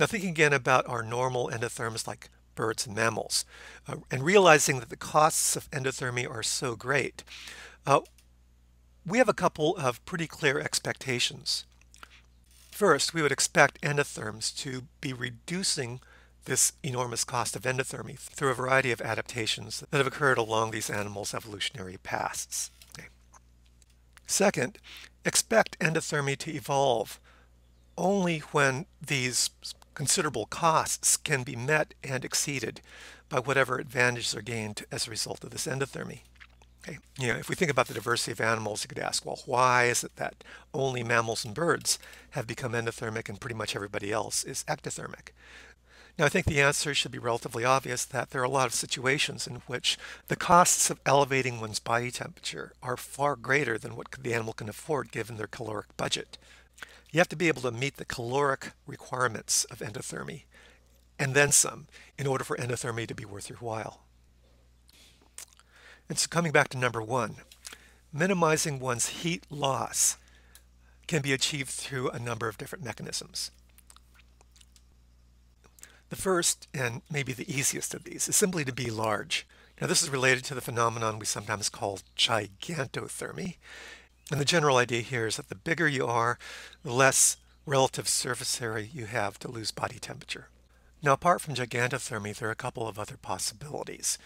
Now thinking again about our normal endotherms like birds and mammals, uh, and realizing that the costs of endothermy are so great, uh, we have a couple of pretty clear expectations. First, we would expect endotherms to be reducing this enormous cost of endothermy through a variety of adaptations that have occurred along these animals' evolutionary pasts. Okay. Second, expect endothermy to evolve only when these considerable costs can be met and exceeded by whatever advantages are gained as a result of this endothermy. Okay. You know, if we think about the diversity of animals, you could ask, well, why is it that only mammals and birds have become endothermic and pretty much everybody else is ectothermic? Now, I think the answer should be relatively obvious that there are a lot of situations in which the costs of elevating one's body temperature are far greater than what the animal can afford given their caloric budget. You have to be able to meet the caloric requirements of endothermy and then some in order for endothermy to be worth your while. And so coming back to number one, minimizing one's heat loss can be achieved through a number of different mechanisms. The first, and maybe the easiest of these, is simply to be large. Now this is related to the phenomenon we sometimes call gigantothermy. And the general idea here is that the bigger you are, the less relative surface area you have to lose body temperature. Now apart from gigantothermy, there are a couple of other possibilities.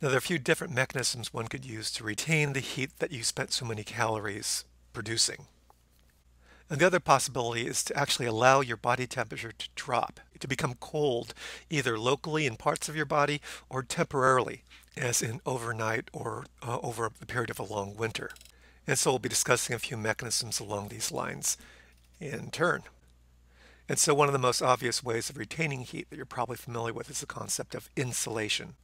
Now there are a few different mechanisms one could use to retain the heat that you spent so many calories producing. And the other possibility is to actually allow your body temperature to drop, to become cold, either locally in parts of your body or temporarily, as in overnight or uh, over the period of a long winter. And so we'll be discussing a few mechanisms along these lines in turn. And so one of the most obvious ways of retaining heat that you're probably familiar with is the concept of insulation.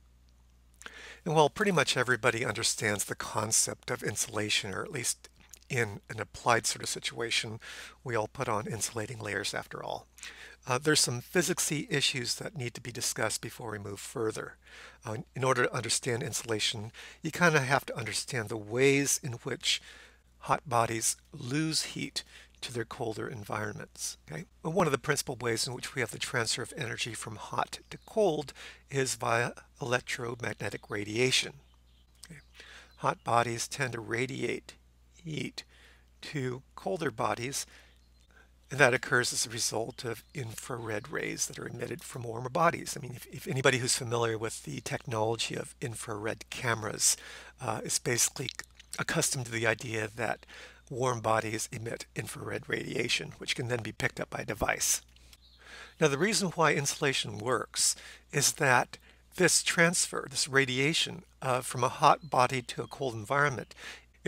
And while pretty much everybody understands the concept of insulation, or at least in an applied sort of situation, we all put on insulating layers after all. Uh, there's some physicsy issues that need to be discussed before we move further. Uh, in order to understand insulation, you kind of have to understand the ways in which hot bodies lose heat to their colder environments. Okay? One of the principal ways in which we have the transfer of energy from hot to cold is via electromagnetic radiation. Okay? Hot bodies tend to radiate heat to colder bodies, and that occurs as a result of infrared rays that are emitted from warmer bodies. I mean, if, if anybody who's familiar with the technology of infrared cameras uh, is basically accustomed to the idea that warm bodies emit infrared radiation, which can then be picked up by a device. Now, the reason why insulation works is that this transfer, this radiation uh, from a hot body to a cold environment,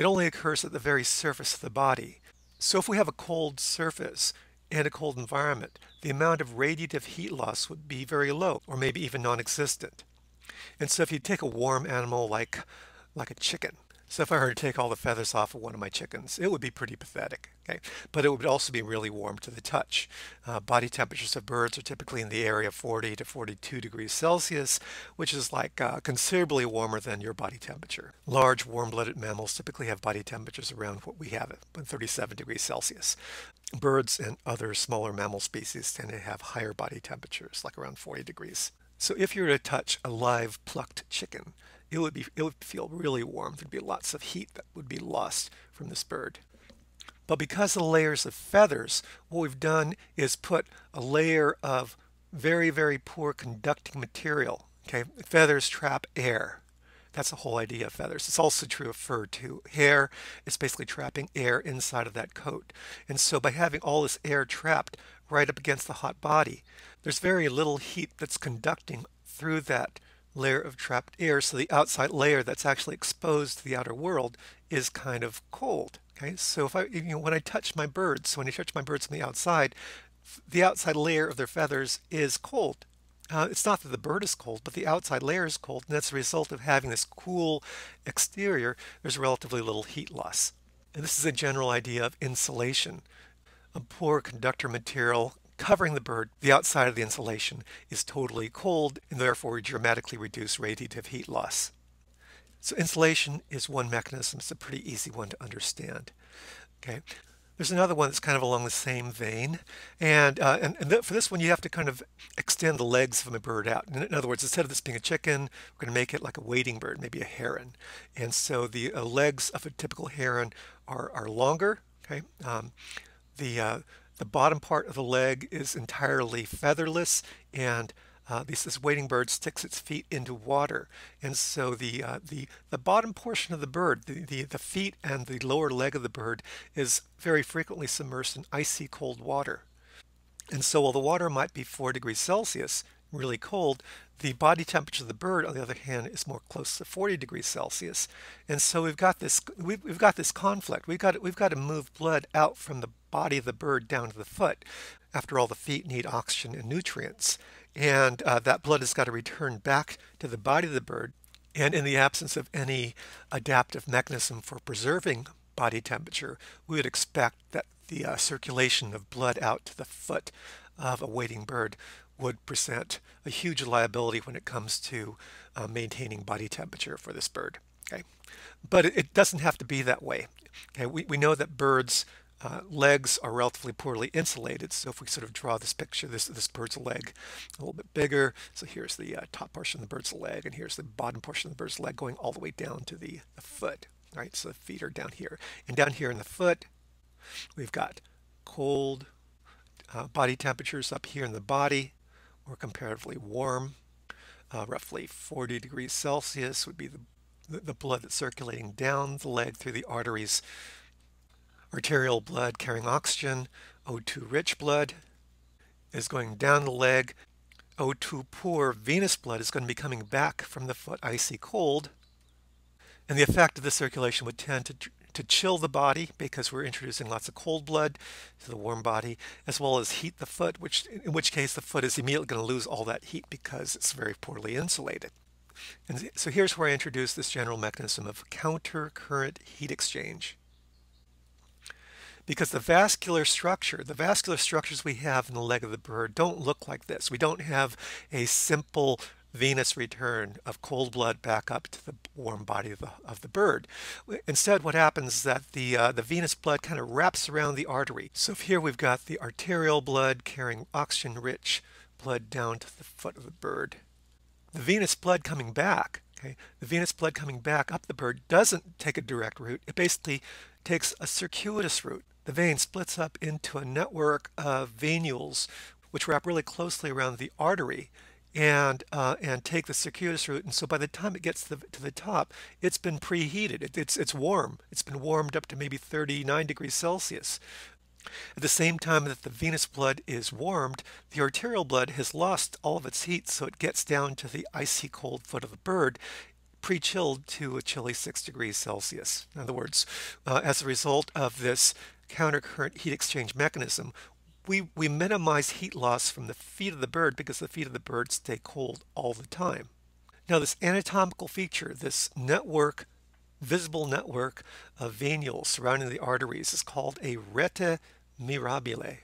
it only occurs at the very surface of the body. So if we have a cold surface and a cold environment, the amount of radiative heat loss would be very low, or maybe even non-existent. And so if you take a warm animal like, like a chicken, so if I were to take all the feathers off of one of my chickens, it would be pretty pathetic. Okay, but it would also be really warm to the touch. Uh, body temperatures of birds are typically in the area of 40 to 42 degrees Celsius, which is like uh, considerably warmer than your body temperature. Large warm-blooded mammals typically have body temperatures around what we have at 37 degrees Celsius. Birds and other smaller mammal species tend to have higher body temperatures, like around 40 degrees. So if you were to touch a live plucked chicken, it would be it would feel really warm. There'd be lots of heat that would be lost from this bird. But because of the layers of feathers, what we've done is put a layer of very, very poor conducting material. Okay, feathers trap air. That's the whole idea of feathers. It's also true of fur too. Hair is basically trapping air inside of that coat. And so by having all this air trapped right up against the hot body, there's very little heat that's conducting through that layer of trapped air. So the outside layer that's actually exposed to the outer world is kind of cold. Okay, so if I, you know, when I touch my birds, so when I touch my birds on the outside, the outside layer of their feathers is cold. Uh, it's not that the bird is cold, but the outside layer is cold, and that's a result of having this cool exterior. There's relatively little heat loss. And this is a general idea of insulation. A poor conductor material covering the bird, the outside of the insulation is totally cold and therefore dramatically reduce radiative heat loss. So insulation is one mechanism. It's a pretty easy one to understand. Okay. There's another one that's kind of along the same vein. And, uh, and, and th for this one, you have to kind of extend the legs from the bird out. In, in, other words, instead of this being a chicken, we're going to make it like a wading bird, maybe a heron. And so the uh, legs of a typical heron are, are longer. Okay. Um, the, uh, the bottom part of the leg is entirely featherless and uh, this, this wading bird sticks its feet into water, and so the uh, the the bottom portion of the bird, the, the the feet and the lower leg of the bird, is very frequently submersed in icy cold water. And so while the water might be four degrees Celsius, really cold, the body temperature of the bird, on the other hand, is more close to 40 degrees Celsius. And so we've got this we've, we've got this conflict. We've got we've got to move blood out from the body of the bird down to the foot. After all, the feet need oxygen and nutrients and uh, that blood has got to return back to the body of the bird. And in the absence of any adaptive mechanism for preserving body temperature, we would expect that the uh, circulation of blood out to the foot of a wading bird would present a huge liability when it comes to uh, maintaining body temperature for this bird. Okay, but it, doesn't have to be that way. Okay, we, we know that birds uh, legs are relatively poorly insulated. So if we sort of draw this picture, this, this bird's leg a little bit bigger. So here's the uh, top portion of the bird's leg, and here's the bottom portion of the bird's leg going all the way down to the, the foot. Right, so the feet are down here. And down here in the foot, we've got cold uh, body temperatures up here in the body, or comparatively warm. Uh, roughly 40 degrees Celsius would be the, the, blood that's circulating down the leg through the arteries arterial blood carrying oxygen, O2 rich blood is going down the leg. O2 poor venous blood is going to be coming back from the foot icy cold. And the effect of the circulation would tend to, to chill the body because we're introducing lots of cold blood to the warm body, as well as heat the foot, which in which case the foot is immediately going to lose all that heat because it's very poorly insulated. And so here's where I introduce this general mechanism of counter current heat exchange because the vascular structure, the vascular structures we have in the leg of the bird don't look like this. We don't have a simple venous return of cold blood back up to the warm body of the, of the bird. Instead, what happens is that the, uh, the venous blood kind of wraps around the artery. So here we've got the arterial blood carrying oxygen-rich blood down to the foot of the bird. The venous blood coming back, okay, the venous blood coming back up the bird doesn't take a direct route. It basically takes a circuitous route. The vein splits up into a network of venules which wrap really closely around the artery and uh, and take the circuitous route. And so by the time it gets to the, to the top, it's been preheated. It, it's it's warm. It's been warmed up to maybe 39 degrees Celsius. At the same time that the venous blood is warmed, the arterial blood has lost all of its heat, so it gets down to the icy cold foot of the bird pre-chilled to a chilly 6 degrees Celsius. In other words, uh, as a result of this countercurrent heat exchange mechanism, we, we minimize heat loss from the feet of the bird because the feet of the bird stay cold all the time. Now this anatomical feature, this network, visible network of venules surrounding the arteries is called a rete mirabile.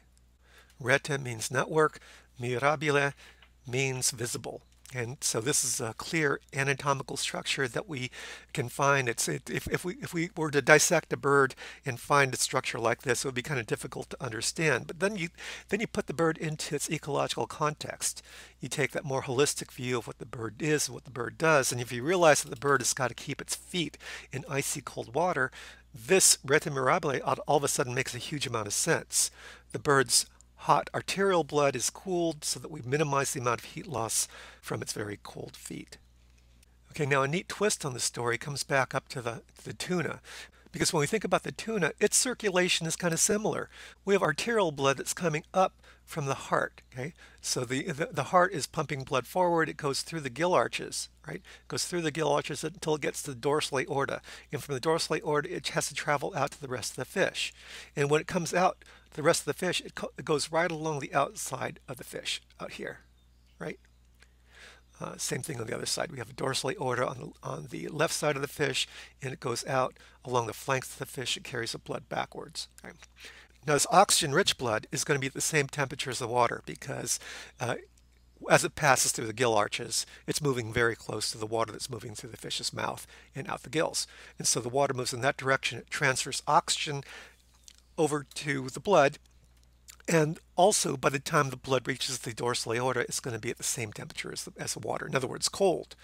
Rete means network, mirabile means visible. And so this is a clear anatomical structure that we can find. It's it, if, if we if we were to dissect a bird and find a structure like this, it would be kind of difficult to understand. But then you then you put the bird into its ecological context. You take that more holistic view of what the bird is and what the bird does. And if you realize that the bird has got to keep its feet in icy cold water, this mirabile all of a sudden makes a huge amount of sense. The bird's hot arterial blood is cooled so that we minimize the amount of heat loss from its very cold feet. Okay, now a neat twist on the story comes back up to the, the tuna. Because when we think about the tuna, its circulation is kind of similar. We have arterial blood that's coming up from the heart. Okay, so the, the, the heart is pumping blood forward. It goes through the gill arches, right? It goes through the gill arches until it gets to the dorsal aorta, and from the dorsal aorta, it has to travel out to the rest of the fish. And when it comes out, the rest of the fish, it, it goes right along the outside of the fish out here, right? Uh, same thing on the other side. We have a dorsal aorta on the, on the left side of the fish, and it goes out along the flanks of the fish. It carries the blood backwards. Now, this oxygen-rich blood is going to be at the same temperature as the water because uh, as it passes through the gill arches, it's moving very close to the water that's moving through the fish's mouth and out the gills. And so the water moves in that direction. It transfers oxygen over to the blood. And also, by the time the blood reaches the dorsal aorta, it's going to be at the same temperature as the, as the water. In other words, cold.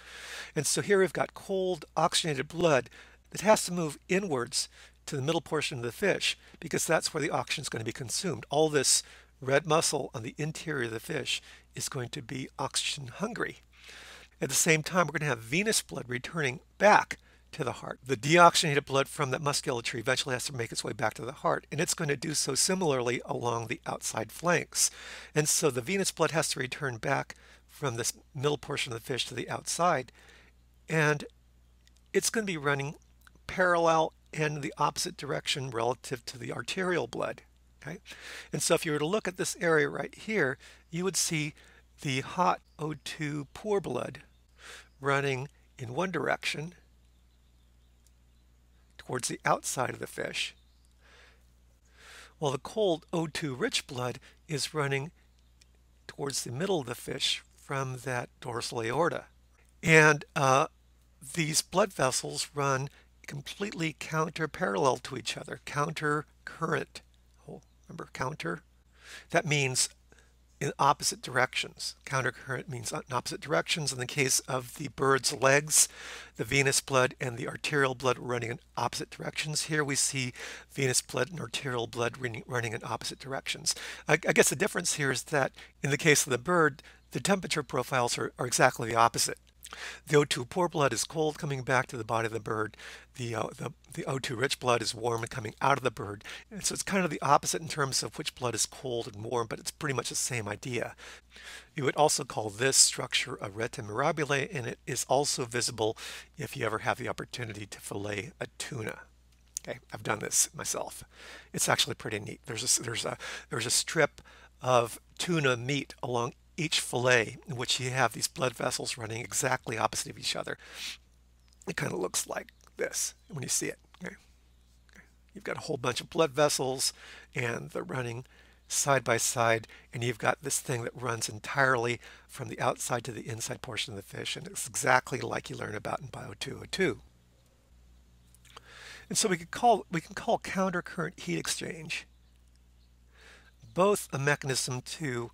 And so here we've got cold, oxygenated blood that has to move inwards to the middle portion of the fish because that's where the oxygen is going to be consumed. All this red muscle on the interior of the fish is going to be oxygen hungry. At the same time, we're going to have venous blood returning back to the heart. The deoxygenated blood from that musculature eventually has to make its way back to the heart, and it's going to do so similarly along the outside flanks. And so the venous blood has to return back from this middle portion of the fish to the outside, and it's going to be running parallel and the opposite direction relative to the arterial blood. Okay, and so if you were to look at this area right here, you would see the hot O2 poor blood running in one direction towards the outside of the fish, while the cold O2 rich blood is running towards the middle of the fish from that dorsal aorta. And uh, these blood vessels run completely counter parallel to each other, counter current. Oh, remember counter? That means in opposite directions. Countercurrent means in opposite directions. In the case of the bird's legs, the venous blood and the arterial blood running in opposite directions. Here we see venous blood and arterial blood running in opposite directions. I, I guess the difference here is that in the case of the bird, the temperature profiles are, are exactly the opposite. The O2 poor blood is cold coming back to the body of the bird. The, uh, the, the O2 rich blood is warm and coming out of the bird. And so it's kind of the opposite in terms of which blood is cold and warm, but it's pretty much the same idea. You would also call this structure a rete mirabile, and it is also visible if you ever have the opportunity to fillet a tuna. Okay, I've done this myself. It's actually pretty neat. There's a, there's a, there's a strip of tuna meat along each fillet in which you have these blood vessels running exactly opposite of each other. It kind of looks like this when you see it. Okay. You've got a whole bunch of blood vessels and they're running side by side and you've got this thing that runs entirely from the outside to the inside portion of the fish and it's exactly like you learn about in Bio 202. And so we can call we can call countercurrent heat exchange both a mechanism to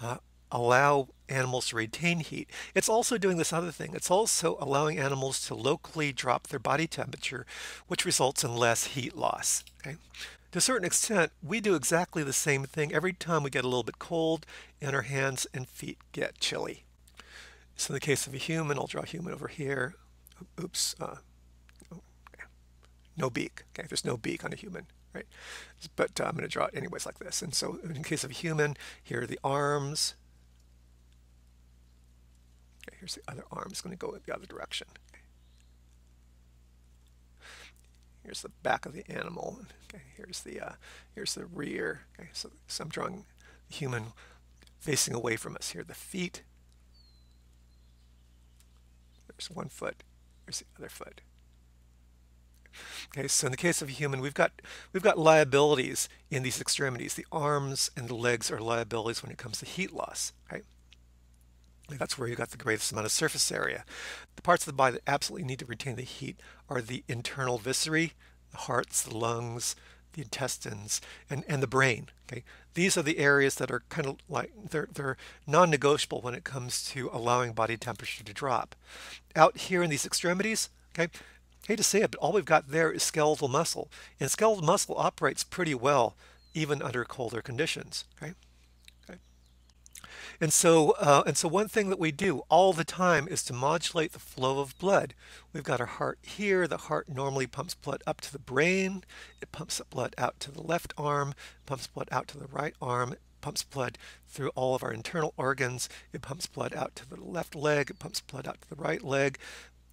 uh, allow animals to retain heat. It's also doing this other thing. It's also allowing animals to locally drop their body temperature, which results in less heat loss. Okay? To a certain extent, we do exactly the same thing every time we get a little bit cold and our hands and feet get chilly. So in the case of a human, I'll draw a human over here. Oops. Uh, okay. No beak. Okay, there's no beak on a human right? But uh, I'm going to draw it anyways like this. And so in case of a human, here are the arms, here's the other arm. It's going to go in the other direction. Here's the back of the animal. Okay, here's the uh, here's the rear. Okay, so, so I'm drawing the human facing away from us here. The feet. There's one foot. There's the other foot. Okay, so in the case of a human, we've got we've got liabilities in these extremities. The arms and the legs are liabilities when it comes to heat loss. Right? That's where you got the greatest amount of surface area. The parts of the body that absolutely need to retain the heat are the internal viscerae, the hearts, the lungs, the intestines, and, and the brain. Okay, These are the areas that are kind of like, they're, they're non-negotiable when it comes to allowing body temperature to drop. Out here in these extremities, okay, hate to say it, but all we've got there is skeletal muscle. And skeletal muscle operates pretty well even under colder conditions. Okay. And so, uh, and so one thing that we do all the time is to modulate the flow of blood. We've got our heart here. The heart normally pumps blood up to the brain. It pumps blood out to the left arm, pumps blood out to the right arm, pumps blood through all of our internal organs. It pumps blood out to the left leg. It pumps blood out to the right leg.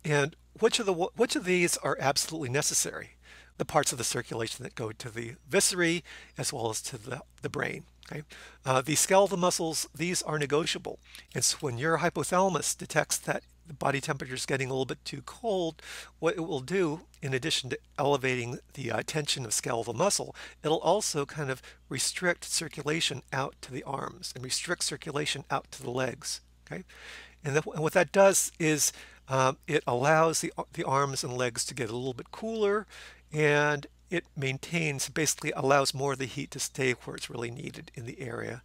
And which of the which of these are absolutely necessary? The parts of the circulation that go to the viscerae as well as to the, the brain. Okay, uh, the skeletal muscles, these are negotiable. And so when your hypothalamus detects that the body temperature is getting a little bit too cold, what it will do, in addition to elevating the uh, tension of skeletal muscle, it'll also kind of restrict circulation out to the arms and restrict circulation out to the legs. Okay, and, and what that does is um, it allows the, the arms and legs to get a little bit cooler and it maintains, basically allows more of the heat to stay where it's really needed in the area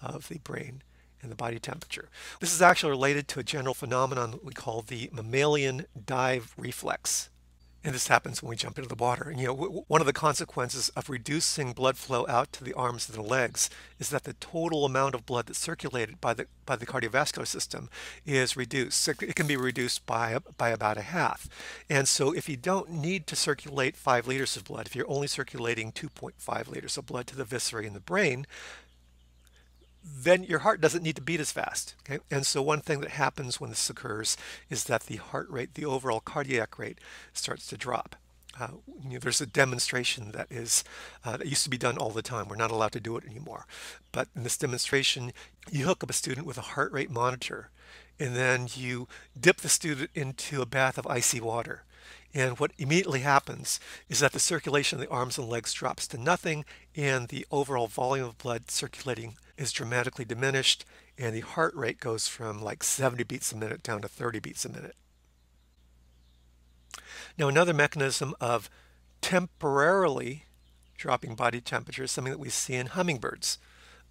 of the brain and the body temperature. This is actually related to a general phenomenon we call the mammalian dive reflex. And this happens when we jump into the water. And you know, one of the consequences of reducing blood flow out to the arms and the legs is that the total amount of blood that's circulated by the by the cardiovascular system is reduced. It can be reduced by by about a half. And so, if you don't need to circulate five liters of blood, if you're only circulating 2.5 liters of blood to the viscera in the brain, then your heart doesn't need to beat as fast. Okay? And so one thing that happens when this occurs is that the heart rate, the overall cardiac rate, starts to drop. Uh, you know, there's a demonstration that is uh, that used to be done all the time. We're not allowed to do it anymore. But in this demonstration, you hook up a student with a heart rate monitor, and then you dip the student into a bath of icy water. And what immediately happens is that the circulation of the arms and legs drops to nothing, and the overall volume of blood circulating is dramatically diminished and the heart rate goes from like 70 beats a minute down to 30 beats a minute. Now another mechanism of temporarily dropping body temperature is something that we see in hummingbirds.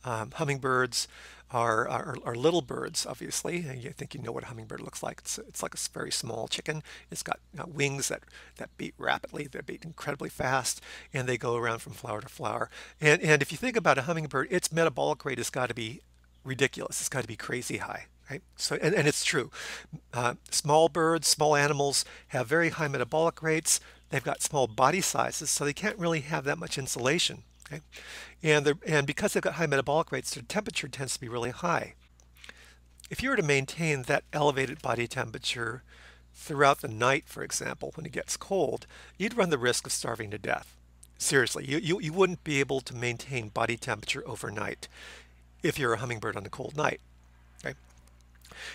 Um, hummingbirds are, are, are, little birds, obviously. I think you know what a hummingbird looks like. It's, it's like a very small chicken. It's got wings that, that beat rapidly, they beat incredibly fast, and they go around from flower to flower. And, and if you think about a hummingbird, its metabolic rate has got to be ridiculous. It's got to be crazy high. Right? So, and, and it's true. Uh, small birds, small animals have very high metabolic rates. They've got small body sizes, so they can't really have that much insulation. Okay? And, and because they've got high metabolic rates, their temperature tends to be really high. If you were to maintain that elevated body temperature throughout the night, for example, when it gets cold, you'd run the risk of starving to death. Seriously, you, you, you wouldn't be able to maintain body temperature overnight if you're a hummingbird on a cold night.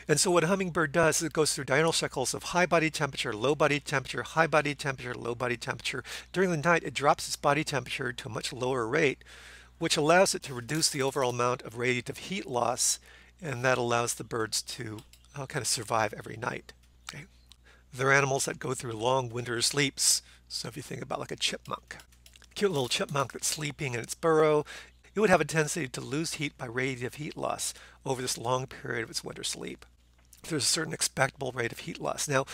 And so what a hummingbird does is it goes through diurnal cycles of high body temperature, low body temperature, high body temperature, low body temperature. During the night, it drops its body temperature to a much lower rate, which allows it to reduce the overall amount of radiative heat loss, and that allows the birds to uh, kind of survive every night. Okay? They're animals that go through long winter sleeps. So if you think about like a chipmunk, cute little chipmunk that's sleeping in its burrow, it would have a tendency to lose heat by radiative heat loss over this long period of its winter sleep. There's a certain expectable rate of heat loss. Now,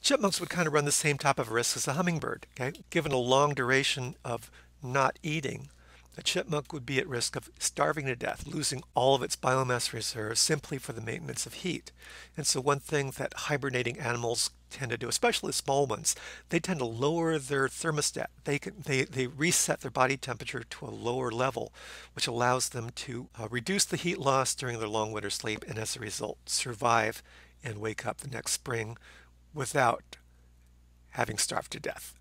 chipmunks would kind of run the same type of risk as a hummingbird. Okay? Given a long duration of not eating, a chipmunk would be at risk of starving to death, losing all of its biomass reserves simply for the maintenance of heat. And so one thing that hibernating animals tend to do, especially small ones, they tend to lower their thermostat. They can they, they reset their body temperature to a lower level, which allows them to uh, reduce the heat loss during their long winter sleep and as a result survive and wake up the next spring without having starved to death.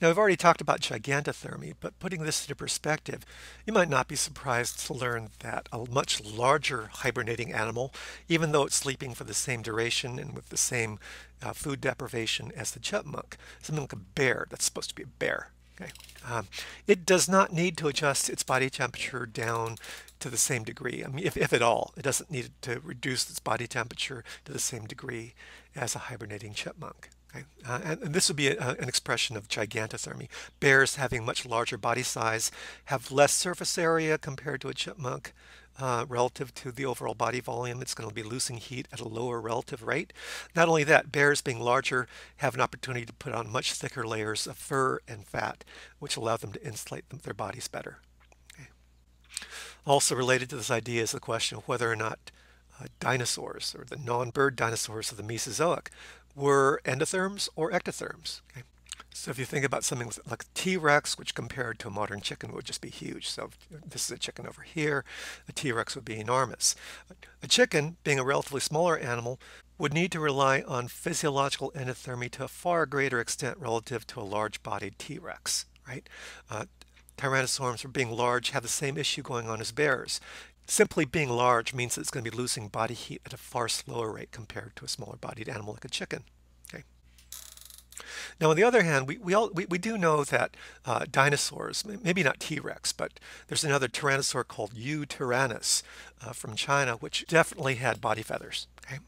Now, I've already talked about gigantothermy, but putting this into perspective, you might not be surprised to learn that a much larger hibernating animal, even though it's sleeping for the same duration and with the same uh, food deprivation as the chipmunk, something like a bear, that's supposed to be a bear, okay? Um, it does not need to adjust its body temperature down to the same degree. I mean, if, if at all, it doesn't need to reduce its body temperature to the same degree as a hibernating chipmunk. Okay? Uh, and, and, this would be a, an expression of gigantothermy. Bears having much larger body size have less surface area compared to a chipmunk uh, relative to the overall body volume. It's going to be losing heat at a lower relative rate. Not only that, bears being larger have an opportunity to put on much thicker layers of fur and fat, which allow them to insulate them, their bodies better. Okay. Also related to this idea is the question of whether or not uh, dinosaurs, or the non-bird dinosaurs of the Mesozoic, were endotherms or ectotherms. Okay? So if you think about something like T-Rex, which compared to a modern chicken would just be huge. So this is a chicken over here, a T-Rex would be enormous. A chicken, being a relatively smaller animal, would need to rely on physiological endothermy to a far greater extent relative to a large-bodied T-Rex, right? Uh, Tyrannosaurs, being large, have the same issue going on as bears. Simply being large means that it's going to be losing body heat at a far slower rate compared to a smaller bodied animal like a chicken. Okay. Now, on the other hand, we, we, all, we, we do know that uh, dinosaurs, maybe not T-Rex, but there's another tyrannosaur called Yutyrannus uh, from China, which definitely had body feathers. Okay?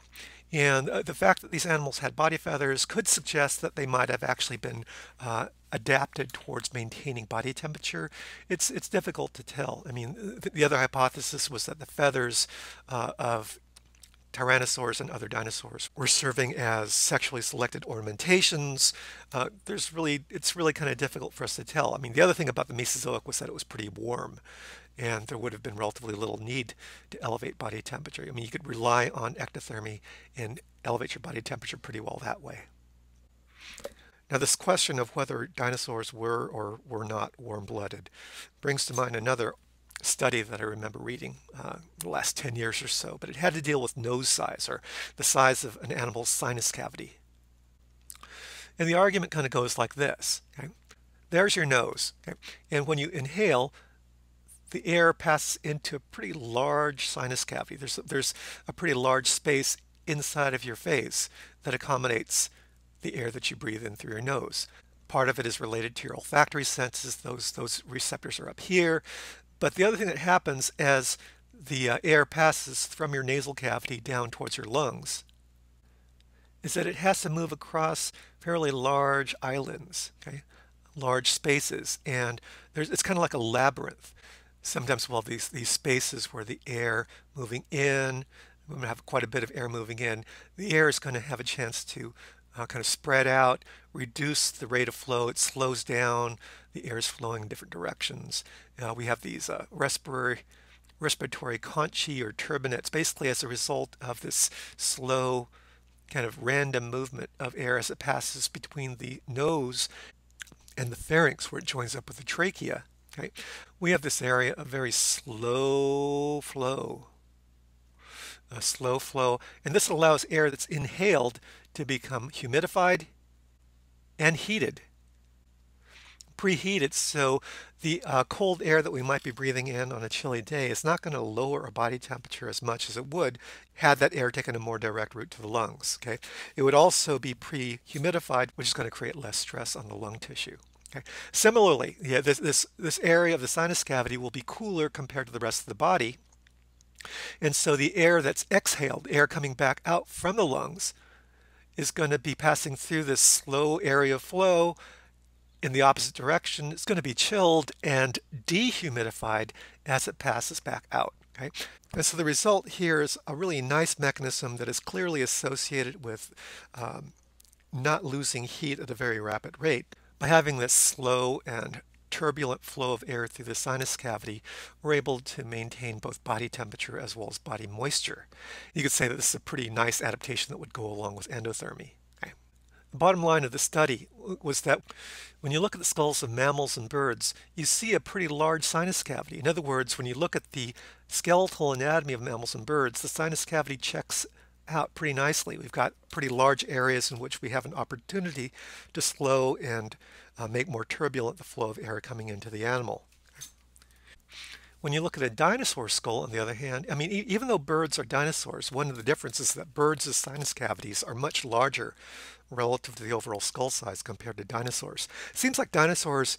And uh, the fact that these animals had body feathers could suggest that they might have actually been uh, adapted towards maintaining body temperature. It's it's difficult to tell. I mean, the other hypothesis was that the feathers uh, of tyrannosaurs and other dinosaurs were serving as sexually selected ornamentations. Uh, there's really, it's really kind of difficult for us to tell. I mean, the other thing about the Mesozoic was that it was pretty warm and there would have been relatively little need to elevate body temperature. I mean, you could rely on ectothermy and elevate your body temperature pretty well that way. Now, this question of whether dinosaurs were or were not warm-blooded brings to mind another study that I remember reading uh, the last 10 years or so, but it had to deal with nose size or the size of an animal's sinus cavity. And the argument kind of goes like this. Okay? There's your nose. Okay? And when you inhale, the air passes into a pretty large sinus cavity. There's, there's a pretty large space inside of your face that accommodates the air that you breathe in through your nose. Part of it is related to your olfactory senses. Those, those receptors are up here. But the other thing that happens as the uh, air passes from your nasal cavity down towards your lungs is that it has to move across fairly large islands, okay, large spaces, and it's kind of like a labyrinth. Sometimes we'll have these these spaces where the air moving in, we're going to have quite a bit of air moving in. The air is going to have a chance to uh, kind of spread out, reduce the rate of flow. It slows down. The air is flowing in different directions. Uh, we have these uh, respiratory respiratory conchae or turbinates, basically as a result of this slow kind of random movement of air as it passes between the nose and the pharynx where it joins up with the trachea. Okay, we have this area of very slow flow, a slow flow, and this allows air that's inhaled to become humidified and heated preheated so the uh, cold air that we might be breathing in on a chilly day is not going to lower our body temperature as much as it would had that air taken a more direct route to the lungs. Okay, It would also be pre-humidified, which is going to create less stress on the lung tissue. Okay. Similarly, yeah, this, this, this area of the sinus cavity will be cooler compared to the rest of the body. And so the air that's exhaled, air coming back out from the lungs, is going to be passing through this slow area of flow in the opposite direction, it's going to be chilled and dehumidified as it passes back out. Okay, and so the result here is a really nice mechanism that is clearly associated with um, not losing heat at a very rapid rate. By having this slow and turbulent flow of air through the sinus cavity, we're able to maintain both body temperature as well as body moisture. You could say that this is a pretty nice adaptation that would go along with endothermy. The bottom line of the study was that when you look at the skulls of mammals and birds, you see a pretty large sinus cavity. In other words, when you look at the skeletal anatomy of mammals and birds, the sinus cavity checks out pretty nicely. We've got pretty large areas in which we have an opportunity to slow and uh, make more turbulent the flow of air coming into the animal. When you look at a dinosaur skull, on the other hand, I mean, e even though birds are dinosaurs, one of the differences is that birds' sinus cavities are much larger relative to the overall skull size compared to dinosaurs. It seems like dinosaurs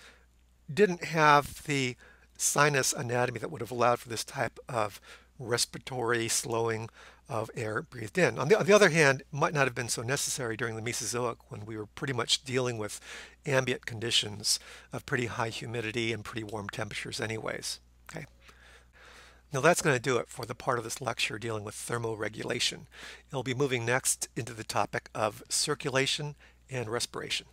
didn't have the sinus anatomy that would have allowed for this type of respiratory slowing of air breathed in. On the, on the other hand, might not have been so necessary during the Mesozoic when we were pretty much dealing with ambient conditions of pretty high humidity and pretty warm temperatures anyways. Okay. Now that's going to do it for the part of this lecture dealing with thermoregulation. It'll be moving next into the topic of circulation and respiration.